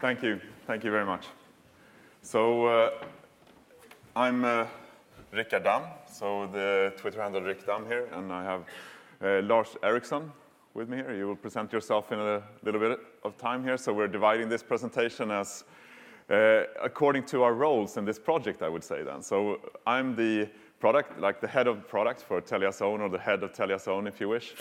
Thank you. Thank you very much. So uh, I'm uh, Rickard Damm, so the Twitter handle Rick Damm here, and I have uh, Lars Ericsson with me here. You will present yourself in a little bit of time here. So we're dividing this presentation as uh, according to our roles in this project, I would say then. So I'm the product, like the head of product for TeliaZone, or the head of TeliaZone, if you wish,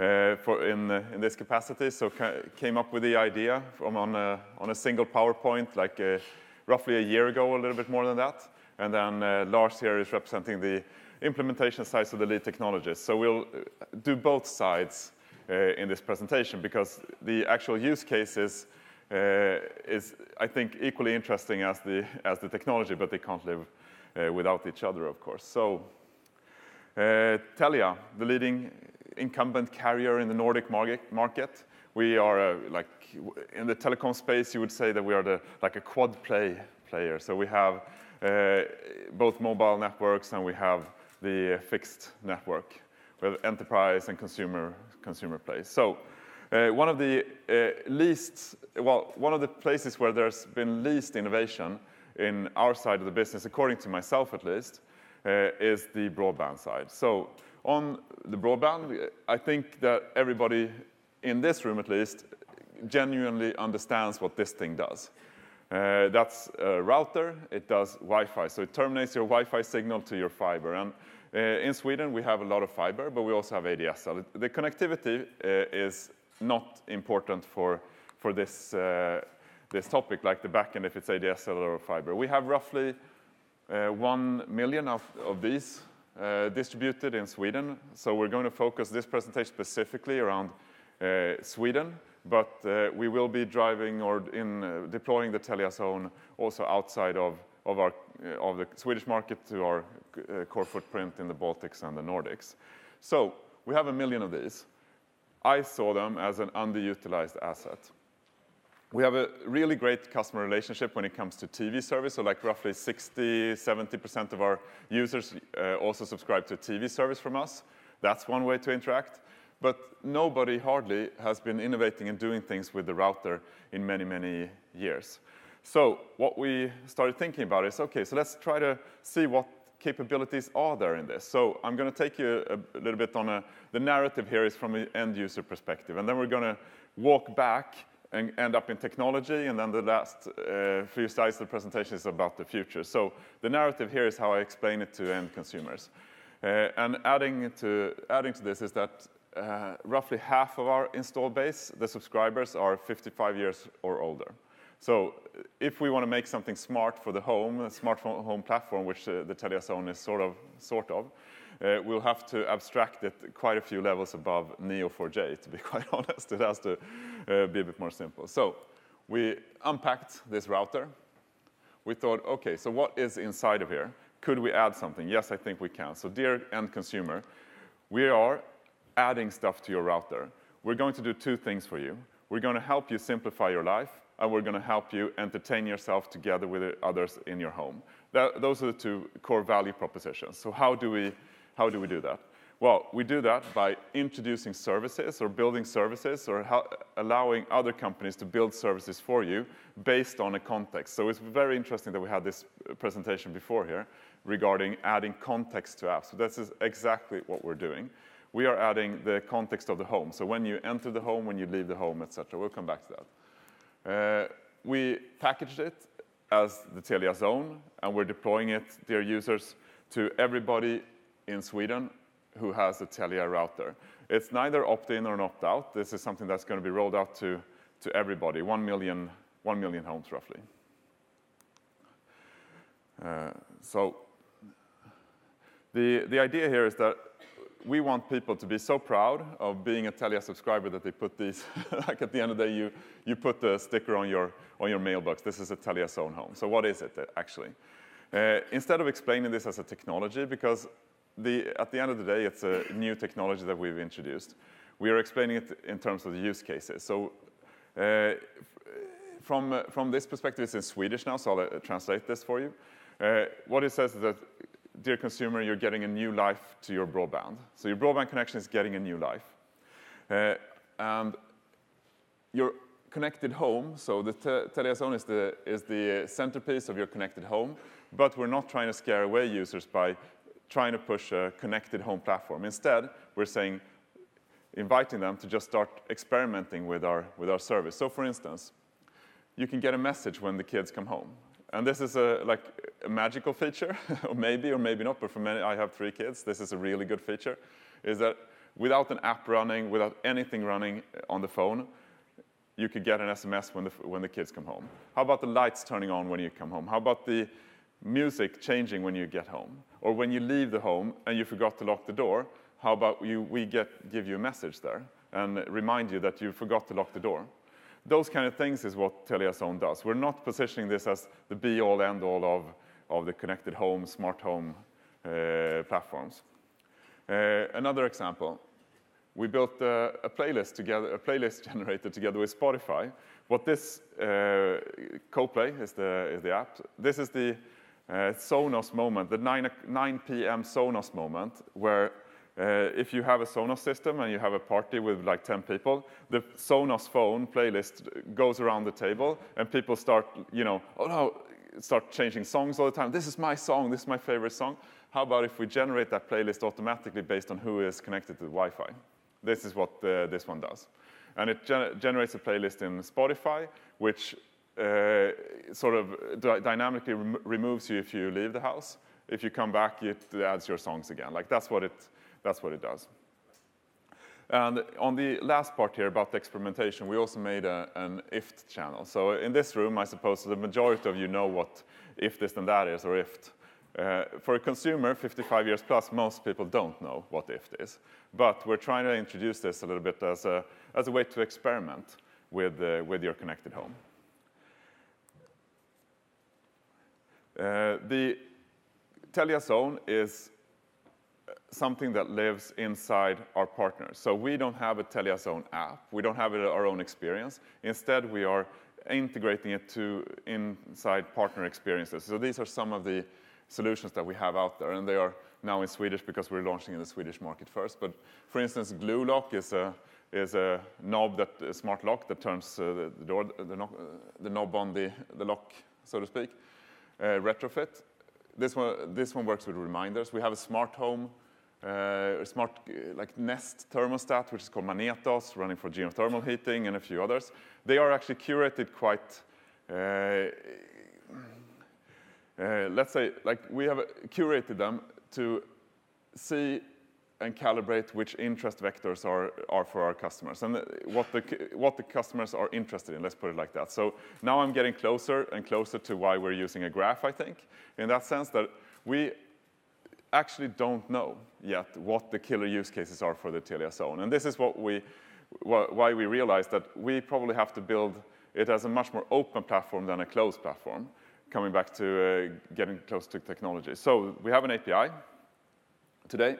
uh, for in, uh, in this capacity. So came up with the idea from on a, on a single PowerPoint, like uh, roughly a year ago, a little bit more than that. And then uh, Lars here is representing the implementation side of the lead technologies. So we'll uh, do both sides in this presentation because the actual use cases is, I think, equally interesting as the, as the technology, but they can't live without each other, of course. So Telia, the leading incumbent carrier in the Nordic market, we are like in the telecom space, you would say that we are the like a quad play player. So we have uh, both mobile networks and we have the fixed network with enterprise and consumer consumer plays. So uh, one of the uh, least, well, one of the places where there's been least innovation in our side of the business, according to myself at least, uh, is the broadband side. So on the broadband, I think that everybody in this room at least genuinely understands what this thing does. Uh, that's a router, it does Wi-Fi. So it terminates your Wi-Fi signal to your fiber. And uh, in Sweden, we have a lot of fiber, but we also have ADSL. The connectivity uh, is not important for, for this, uh, this topic, like the backend, if it's ADSL or fiber. We have roughly uh, 1 million of, of these uh, distributed in Sweden. So we're going to focus this presentation specifically around uh, Sweden, but uh, we will be driving or in uh, deploying the TeliaZone also outside of, of, our, of the Swedish market to our core footprint in the Baltics and the Nordics. So we have a million of these. I saw them as an underutilized asset. We have a really great customer relationship when it comes to TV service. So like roughly 60, 70% of our users uh, also subscribe to a TV service from us. That's one way to interact. But nobody hardly has been innovating and doing things with the router in many, many years. So what we started thinking about is, okay, so let's try to see what capabilities are there in this? So I'm going to take you a, a little bit on a, the narrative here is from an end user perspective, and then we're going to walk back and end up in technology, and then the last uh, few slides of the presentation is about the future. So the narrative here is how I explain it to end consumers. Uh, and adding to, adding to this is that uh, roughly half of our install base, the subscribers, are 55 years or older. So if we want to make something smart for the home, a smart home platform, which uh, the TeliaZone is sort of, sort of, uh, we'll have to abstract it quite a few levels above Neo4j, to be quite honest. It has to uh, be a bit more simple. So we unpacked this router. We thought, okay, so what is inside of here? Could we add something? Yes, I think we can. So dear end consumer, we are adding stuff to your router. We're going to do two things for you. We're going to help you simplify your life, and we're going to help you entertain yourself together with others in your home. That, those are the two core value propositions. So how do we, how do, we do that? Well, we do that by introducing services or building services or allowing other companies to build services for you based on a context. So it's very interesting that we had this presentation before here regarding adding context to apps. So this is exactly what we're doing. We are adding the context of the home. So when you enter the home, when you leave the home, etc. We'll come back to that. Uh, we packaged it as the TeliaZone, and we're deploying it, dear users, to everybody in Sweden who has a Telia router. It's neither opt-in or opt-out. This is something that's going to be rolled out to, to everybody, 1 million, 1 million homes roughly. Uh, so the, the idea here is that we want people to be so proud of being a Telia subscriber that they put these, like at the end of the day, you, you put the sticker on your, on your mailbox. This is a TeliaZone home. So what is it actually? Uh, instead of explaining this as a technology, because the, at the end of the day, it's a new technology that we've introduced, we are explaining it in terms of the use cases. So uh, from, from this perspective, it's in Swedish now, so I'll uh, translate this for you. Uh, what it says is that dear consumer, you're getting a new life to your broadband. So your broadband connection is getting a new life. Uh, and your connected home, so the te TeliaZone is the, is the centerpiece of your connected home, but we're not trying to scare away users by trying to push a connected home platform. Instead, we're saying, inviting them to just start experimenting with our, with our service. So for instance, you can get a message when the kids come home. And this is a, like a magical feature, or maybe or maybe not, but for many, I have three kids, this is a really good feature, is that without an app running, without anything running on the phone, you could get an SMS when the, when the kids come home. How about the lights turning on when you come home? How about the music changing when you get home? Or when you leave the home and you forgot to lock the door, how about you, we get, give you a message there and remind you that you forgot to lock the door? Those kind of things is what TeliaZone does. We're not positioning this as the be-all, end-all of, of the connected home, smart home uh, platforms. Uh, another example, we built a, a, playlist together, a playlist generator together with Spotify. What this uh, CoPlay is the, is the app. This is the uh, Sonos moment, the 9, 9 p.m. Sonos moment, where uh, if you have a Sonos system and you have a party with like 10 people, the Sonos phone playlist goes around the table and people start, you know, oh no, start changing songs all the time. This is my song, this is my favorite song. How about if we generate that playlist automatically based on who is connected to Wi-Fi? This is what uh, this one does. And it gen generates a playlist in Spotify, which uh, sort of dynamically rem removes you if you leave the house. If you come back, it adds your songs again. Like that's what it, that's what it does. And on the last part here about the experimentation, we also made a, an IFTTT channel. So in this room, I suppose the majority of you know what if this and that is, or IFTTT. Uh, for a consumer, 55 years plus, most people don't know what IFTTT is. But we're trying to introduce this a little bit as a, as a way to experiment with, uh, with your connected home. Uh, the TeliaZone is something that lives inside our partners. So we don't have a TeliaZone app. We don't have our own experience. Instead, we are integrating it to inside partner experiences. So these are some of the solutions that we have out there, and they are now in Swedish because we're launching in the Swedish market first. But for instance, Glue Lock is a is a knob that a smart lock that turns uh, the, the, door the, knob, uh, the knob on the, the lock, so to speak. Uh, retrofit. This one this one works with reminders. We have a smart home. Uh, a smart uh, like Nest thermostat, which is called Manetos, running for geothermal heating and a few others. They are actually curated quite uh, uh, let's say, like we have curated them to see and calibrate which interest vectors are, are for our customers and what the, what the customers are interested in, let's put it like that. So now I'm getting closer and closer to why we're using a graph, I think, in that sense that we actually don't know yet what the killer use cases are for the Telia Zone. And this is what we, why we realized that we probably have to build it as a much more open platform than a closed platform coming back to uh, getting close to technology. So we have an API today.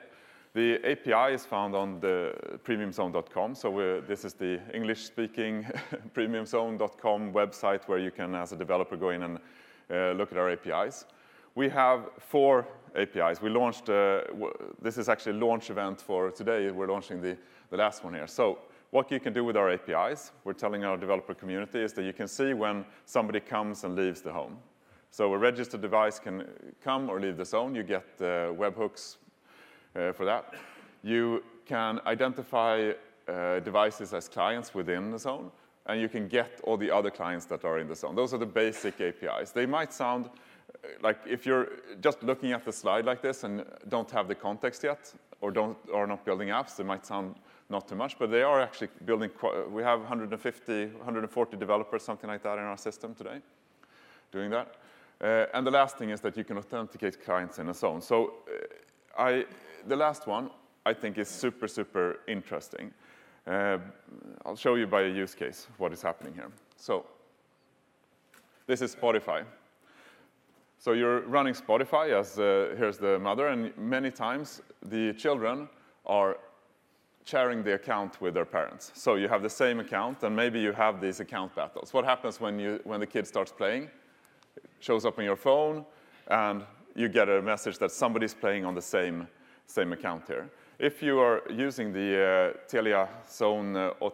The API is found on the premiumzone.com. So this is the English-speaking premiumzone.com website where you can, as a developer, go in and uh, look at our APIs. We have four APIs. We launched, uh, this is actually a launch event for today. We're launching the, the last one here. So what you can do with our APIs, we're telling our developer community, is that you can see when somebody comes and leaves the home. So a registered device can come or leave the zone. You get uh, webhooks for that. You can identify uh, devices as clients within the zone, and you can get all the other clients that are in the zone. Those are the basic APIs. They might sound uh, like if you're just looking at the slide like this and don't have the context yet, or don't are not building apps, they might sound not too much, but they are actually building. We have 150, 140 developers, something like that, in our system today, doing that. Uh, and the last thing is that you can authenticate clients in a zone. So uh, I, the last one I think is super, super interesting. Uh, I'll show you by a use case what is happening here. So this is Spotify. So you're running Spotify as uh, here's the mother, and many times the children are sharing the account with their parents. So you have the same account, and maybe you have these account battles. What happens when, you, when the kid starts playing? It shows up on your phone, and you get a message that somebody's playing on the same, same account here. If you are using the uh, Telia Zone uh, uh,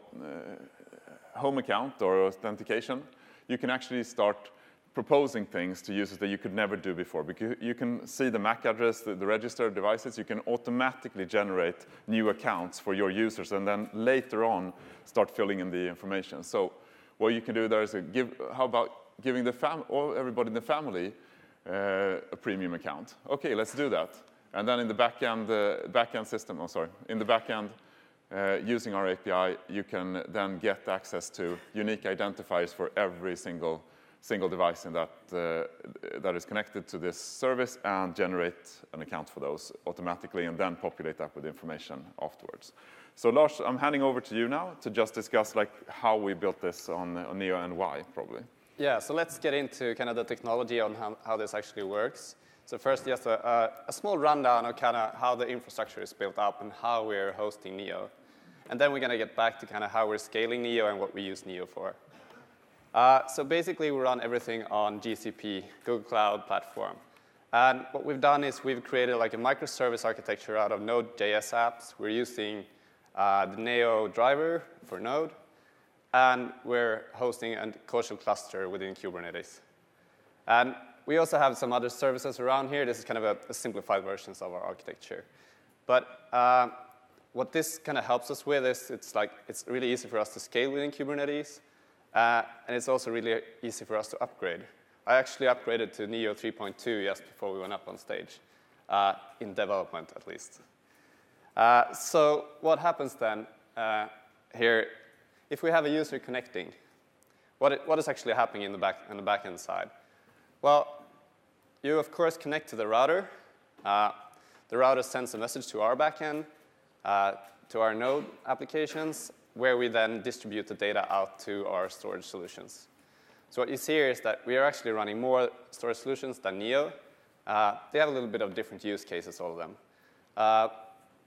home account or authentication, you can actually start proposing things to users that you could never do before. Because you can see the MAC address, the, the registered devices, you can automatically generate new accounts for your users and then later on start filling in the information. So what you can do there is give, how about giving the fam all, everybody in the family uh, a premium account? Okay, let's do that. And then in the backend, uh, backend system, oh sorry, in the backend, uh, using our API, you can then get access to unique identifiers for every single single device in that, uh, that is connected to this service and generate an account for those automatically and then populate that with information afterwards. So Lars, I'm handing over to you now to just discuss like how we built this on, on Neo and why, probably. Yeah, so let's get into kind of the technology on how, how this actually works. So first, just a, a, a small rundown of kind of how the infrastructure is built up and how we're hosting Neo. And then we're going to get back to kind of how we're scaling Neo and what we use Neo for. Uh, so basically, we run everything on GCP, Google Cloud Platform. And what we've done is we've created like a microservice architecture out of Node.js apps. We're using uh, the Neo driver for Node, and we're hosting a causal cluster within Kubernetes. And we also have some other services around here. This is kind of a, a simplified versions of our architecture. But uh, what this kind of helps us with is it's like it's really easy for us to scale within Kubernetes. Uh, and it's also really easy for us to upgrade. I actually upgraded to Neo 3.2 just before we went up on stage, uh, in development at least. Uh, so what happens then uh, here, if we have a user connecting, what, it, what is actually happening in the back on the backend side? Well, you of course connect to the router. Uh, the router sends a message to our backend, uh, to our node applications, where we then distribute the data out to our storage solutions. So what you see here is that we are actually running more storage solutions than Neo. Uh, they have a little bit of different use cases, all of them. Uh,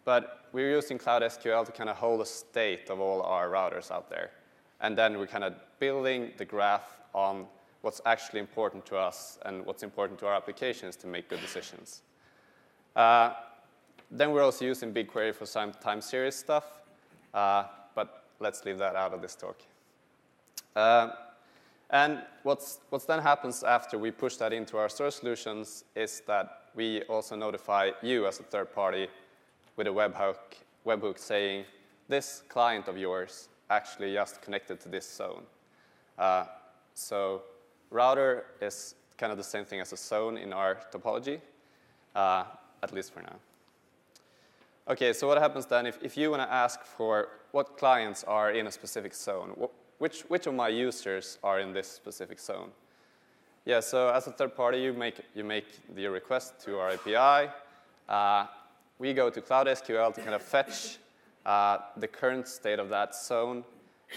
but we're using Cloud SQL to kind of hold a state of all our routers out there. And then we're kind of building the graph on what's actually important to us and what's important to our applications to make good decisions. Uh, then we're also using BigQuery for some time series stuff. Uh, let's leave that out of this talk. Uh, and what's, what's then happens after we push that into our storage solutions is that we also notify you as a third party with a webhook, webhook saying, this client of yours actually just connected to this zone. Uh, so router is kind of the same thing as a zone in our topology, uh, at least for now. Okay, so what happens then if, if you want to ask for what clients are in a specific zone? Which, which of my users are in this specific zone? Yeah, so as a third party, you make, you make the request to our API. Uh, we go to Cloud SQL to kind of fetch uh, the current state of that zone,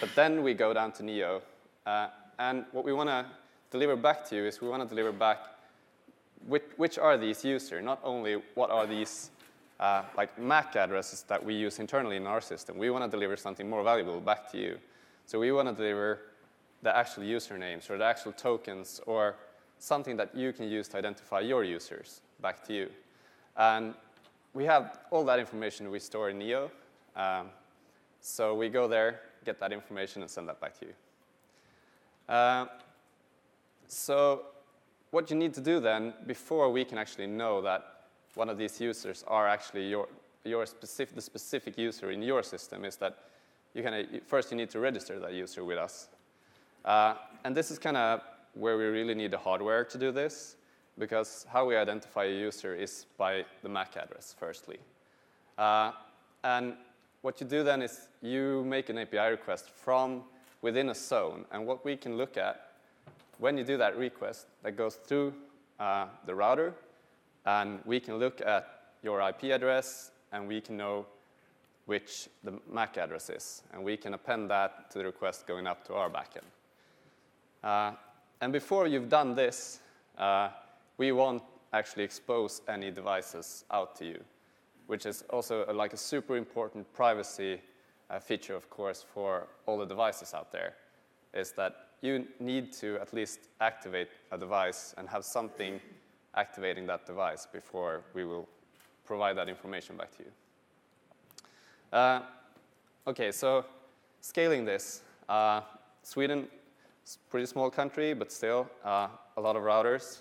but then we go down to Neo. Uh, and what we want to deliver back to you is we want to deliver back which, which are these users, not only what are these uh, like MAC addresses that we use internally in our system. We want to deliver something more valuable back to you. So we want to deliver the actual usernames or the actual tokens or something that you can use to identify your users back to you. And we have all that information we store in Neo. Um, so we go there, get that information, and send that back to you. Uh, so what you need to do then, before we can actually know that one of these users are actually your, your specific, the specific user in your system is that you of, first you need to register that user with us. Uh, and this is kind of where we really need the hardware to do this, because how we identify a user is by the MAC address, firstly. Uh, and what you do then is you make an API request from within a zone. And what we can look at when you do that request, that goes through uh, the router and we can look at your IP address and we can know which the MAC address is. And we can append that to the request going up to our backend. Uh, and before you've done this, uh, we won't actually expose any devices out to you, which is also a, like a super important privacy uh, feature, of course, for all the devices out there, is that you need to at least activate a device and have something activating that device before we will provide that information back to you. Uh, okay, so scaling this, uh, Sweden is a pretty small country, but still uh, a lot of routers.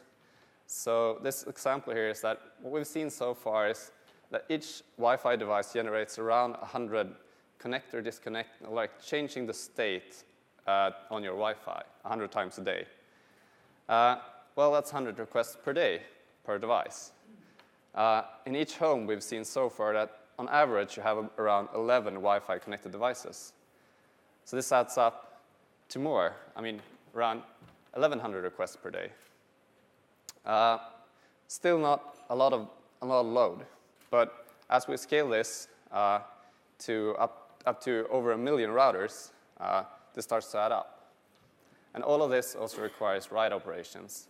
So this example here is that what we've seen so far is that each Wi-Fi device generates around 100 connect or disconnect, like changing the state uh, on your Wi-Fi 100 times a day. Uh, well, that's 100 requests per day per device. Uh, in each home, we've seen so far that on average, you have around 11 Wi-Fi connected devices. So this adds up to more. I mean, around 1,100 requests per day. Uh, still not a lot of a lot of load, but as we scale this uh, to up, up to over a million routers, uh, this starts to add up. And all of this also requires write operations.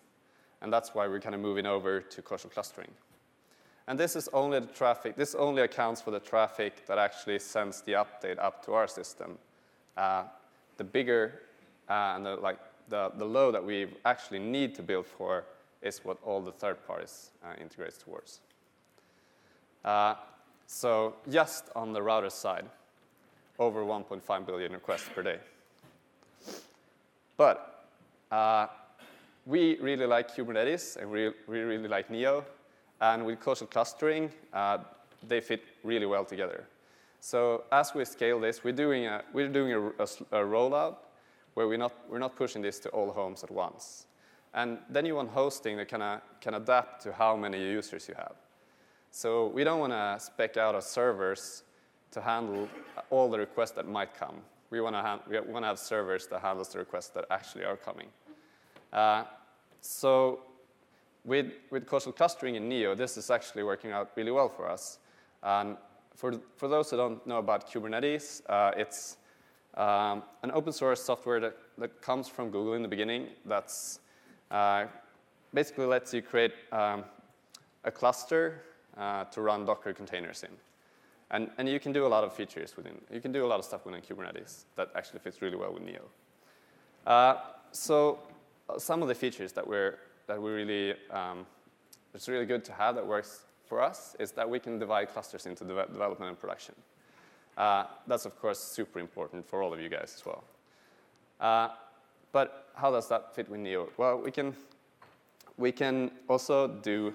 And that's why we're kind of moving over to causal clustering. And this is only the traffic, this only accounts for the traffic that actually sends the update up to our system. Uh, the bigger uh, and the, like, the, the load that we actually need to build for is what all the third parties uh, integrates towards. Uh, so just on the router side, over 1.5 billion requests per day. But uh, we really like Kubernetes and we, we really like Neo. And with causal clustering, uh, they fit really well together. So as we scale this, we're doing a, we're doing a, a, a rollout where we're not, we're not pushing this to all homes at once. And then you want hosting that can, can adapt to how many users you have. So we don't want to spec out our servers to handle all the requests that might come. We want to have servers that handle the requests that actually are coming. Uh, so with, with causal clustering in Neo, this is actually working out really well for us. And for, for those who don't know about Kubernetes, uh, it's um, an open source software that, that comes from Google in the beginning that's uh, basically lets you create um, a cluster uh, to run Docker containers in. And, and you can do a lot of features within, you can do a lot of stuff within Kubernetes that actually fits really well with Neo. Uh, so uh, some of the features that we're that we really, um, it's really good to have that works for us is that we can divide clusters into de development and production. Uh, that's, of course, super important for all of you guys as well. Uh, but how does that fit with Neo? Well, we can, we can also do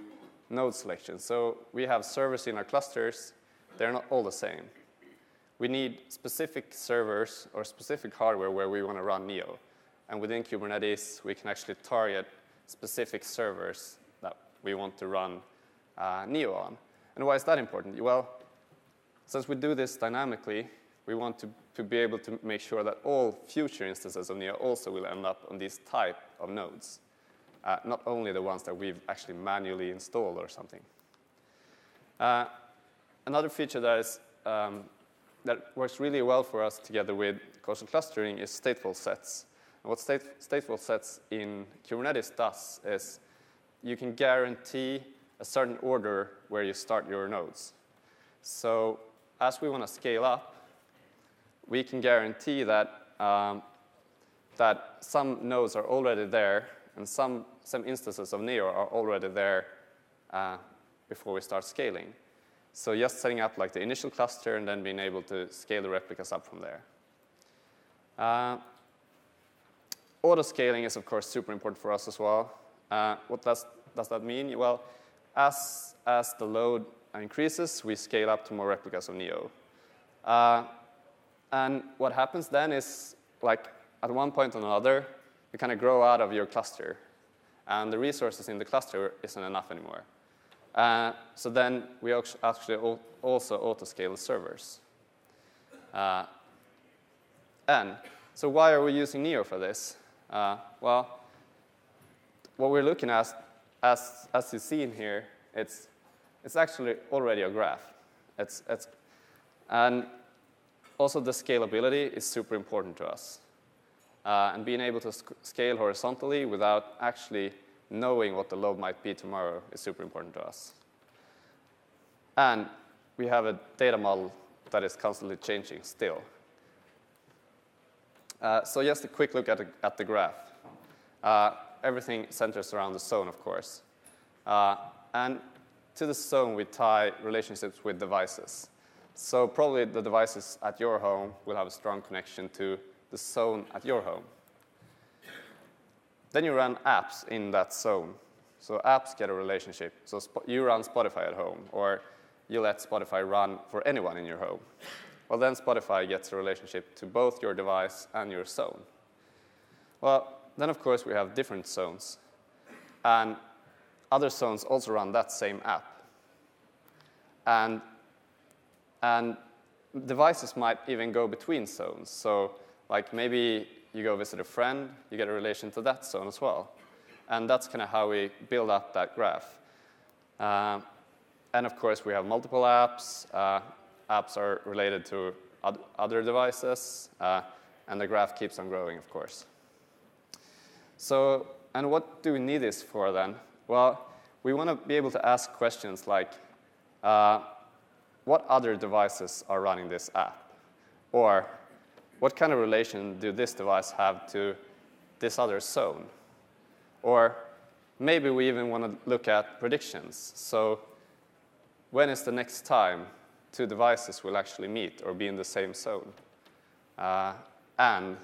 node selection. So we have servers in our clusters. They're not all the same. We need specific servers or specific hardware where we want to run Neo. And within Kubernetes, we can actually target specific servers that we want to run uh, Neo on. And why is that important? Well, since we do this dynamically, we want to, to be able to make sure that all future instances of Neo also will end up on these type of nodes, uh, not only the ones that we've actually manually installed or something. Uh, another feature that, is, um, that works really well for us together with causal clustering is stateful sets. And what state, stateful sets in Kubernetes does is you can guarantee a certain order where you start your nodes. So as we want to scale up, we can guarantee that, um, that some nodes are already there and some, some instances of Neo are already there uh, before we start scaling. So just setting up like the initial cluster and then being able to scale the replicas up from there. Uh, Auto scaling is, of course, super important for us as well. Uh, what does, does that mean? Well, as, as the load increases, we scale up to more replicas of Neo. Uh, and what happens then is, like, at one point or another, you kind of grow out of your cluster. And the resources in the cluster isn't enough anymore. Uh, so then we actually also auto-scale the servers. Uh, and so why are we using Neo for this? Uh, well, what we're looking at, as, as you see in here, it's, it's actually already a graph. It's, it's, and also the scalability is super important to us. Uh, and being able to sc scale horizontally without actually knowing what the load might be tomorrow is super important to us. And we have a data model that is constantly changing still. Uh, so just a quick look at the, at the graph. Uh, everything centers around the zone, of course. Uh, and to the zone, we tie relationships with devices. So probably the devices at your home will have a strong connection to the zone at your home. Then you run apps in that zone. So apps get a relationship. So you run Spotify at home, or you let Spotify run for anyone in your home. Well, then Spotify gets a relationship to both your device and your zone. Well, then of course we have different zones. And other zones also run that same app. And, and devices might even go between zones. So like maybe you go visit a friend, you get a relation to that zone as well. And that's kind of how we build up that graph. Uh, and of course, we have multiple apps. Uh, apps are related to other devices, uh, and the graph keeps on growing, of course. So, and what do we need this for then? Well, we want to be able to ask questions like, uh, what other devices are running this app? Or what kind of relation do this device have to this other zone? Or maybe we even want to look at predictions. So when is the next time two devices will actually meet or be in the same zone? Uh, and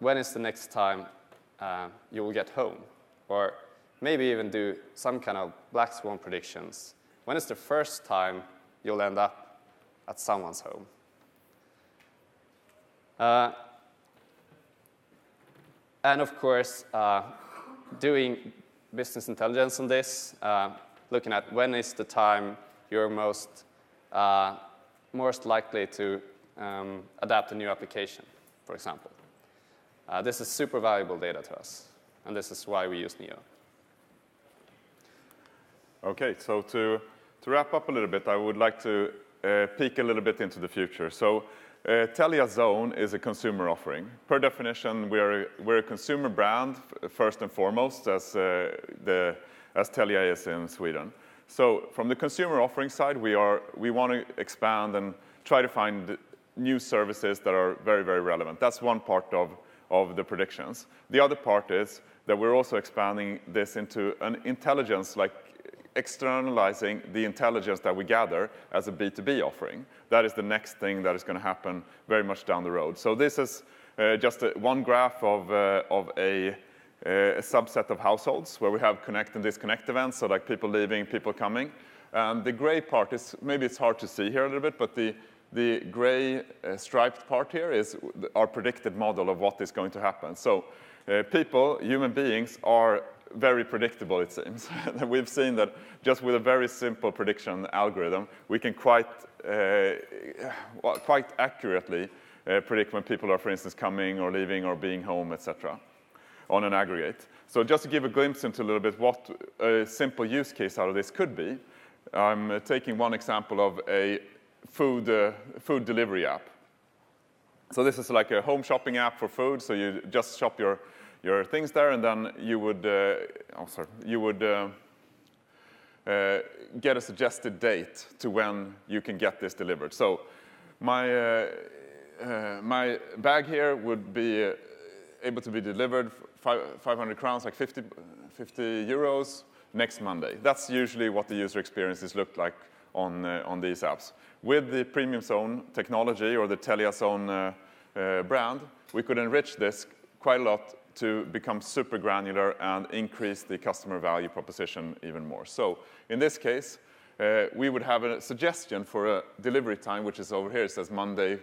when is the next time uh, you will get home? Or maybe even do some kind of black swan predictions. When is the first time you'll end up at someone's home? Uh, and of course, uh, doing business intelligence on this, uh, looking at when is the time you're most, uh, most likely to um, adapt a new application, for example. Uh, this is super valuable data to us, and this is why we use Neo. Okay, so to, to wrap up a little bit, I would like to uh, peek a little bit into the future. So uh, Telia Zone is a consumer offering. Per definition, we're, we're a consumer brand, first and foremost, as, uh, the, as Telia is in Sweden. So from the consumer offering side, we, are, we want to expand and try to find new services that are very, very relevant. That's one part of, of the predictions. The other part is that we're also expanding this into an intelligence like externalizing the intelligence that we gather as a B2B offering. That is the next thing that is going to happen very much down the road. So this is uh, just a, one graph of, uh, of a, uh, a, subset of households where we have connect and disconnect events, so like people leaving, people coming. And the gray part is, maybe it's hard to see here a little bit, but the, the gray uh, striped part here is our predicted model of what is going to happen. So uh, people, human beings, are very predictable, it seems. We've seen that just with a very simple prediction algorithm, we can quite, uh, well, quite accurately uh, predict when people are, for instance, coming or leaving or being home, etc., on an aggregate. So just to give a glimpse into a little bit what a simple use case out of this could be, I'm uh, taking one example of a food, uh, food delivery app. So this is like a home shopping app for food, so you just shop your your things there, and then you would, uh, oh, sorry, you would uh, uh, get a suggested date to when you can get this delivered. So my, uh, uh, my bag here would be uh, able to be delivered 500 crowns, like 50, 50 euros, next Monday. That's usually what the user experiences look like on, on these apps. With the Premium Zone technology or the Telia Zone brand, we could enrich this quite a lot to become super granular and increase the customer value proposition even more. So in this case, uh, we would have a suggestion for a delivery time, which is over here. It says Monday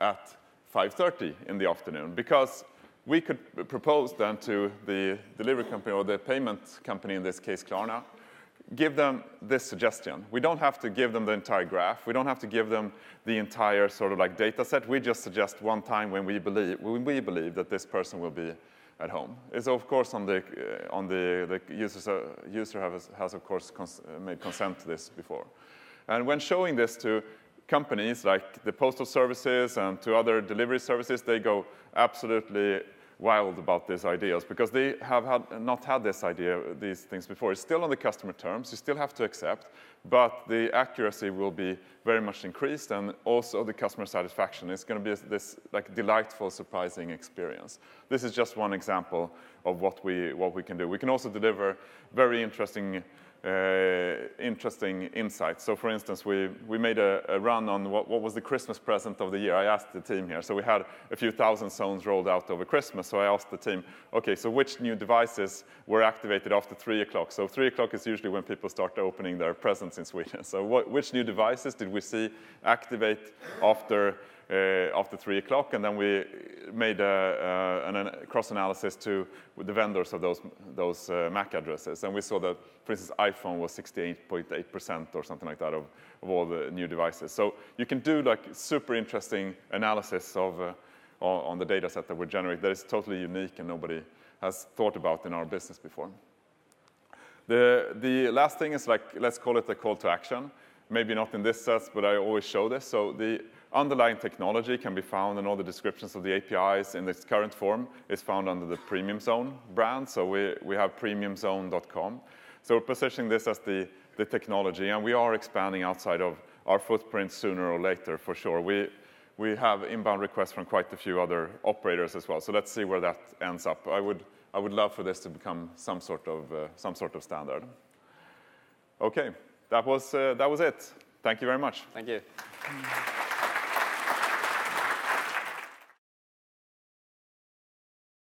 at 5.30 in the afternoon, because we could propose then to the delivery company or the payment company, in this case Klarna, give them this suggestion. We don't have to give them the entire graph. We don't have to give them the entire sort of like data set. We just suggest one time when we believe, when we believe that this person will be at home. It's of course on the, uh, on the, the users, uh, user has, has of course cons made consent to this before. And when showing this to companies like the postal services and to other delivery services, they go absolutely wild about these ideas because they have had, not had this idea, these things before. It's still on the customer terms, you still have to accept, but the accuracy will be very much increased and also the customer satisfaction is going to be this like delightful, surprising experience. This is just one example of what we, what we can do. We can also deliver very interesting interesting insights. So, for instance, we, we made a, a run on what, what, was the Christmas present of the year. I asked the team here. So, we had a few thousand zones rolled out over Christmas. So, I asked the team, okay, so which new devices were activated after 3 o'clock? So, 3 o'clock is usually when people start opening their presents in Sweden. So, what, which new devices did we see activate after uh, after 3 o'clock, and then we made a, uh, a cross-analysis to the vendors of those, those uh, MAC addresses. And we saw that, for instance, iPhone was 68.8% or something like that of, of all the new devices. So you can do like super interesting analysis of, uh, on the data set that we generate that is totally unique and nobody has thought about in our business before. The, the last thing is like, let's call it a call to action. Maybe not in this set, but I always show this. So the underlying technology can be found in all the descriptions of the APIs in its current form is found under the Premium Zone brand. So we, we have premiumzone.com. So we're positioning this as the, the technology, and we are expanding outside of our footprint sooner or later for sure. We, we have inbound requests from quite a few other operators as well. So let's see where that ends up. I would, I would love for this to become some sort of, uh, some sort of standard. Okay, that was, uh, that was it. Thank you very much. Thank you.